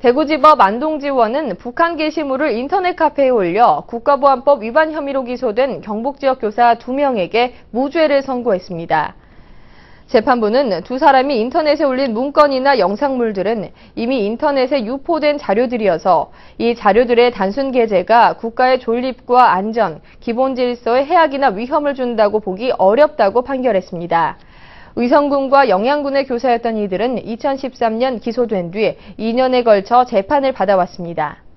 대구지법 안동지원은 북한 게시물을 인터넷 카페에 올려 국가보안법 위반 혐의로 기소된 경북지역 교사 2명에게 무죄를 선고했습니다. 재판부는 두 사람이 인터넷에 올린 문건이나 영상물들은 이미 인터넷에 유포된 자료들이어서 이 자료들의 단순 게재가 국가의 존립과 안전, 기본 질서에 해악이나 위험을 준다고 보기 어렵다고 판결했습니다. 의성군과 영양군의 교사였던 이들은 2013년 기소된 뒤 2년에 걸쳐 재판을 받아왔습니다.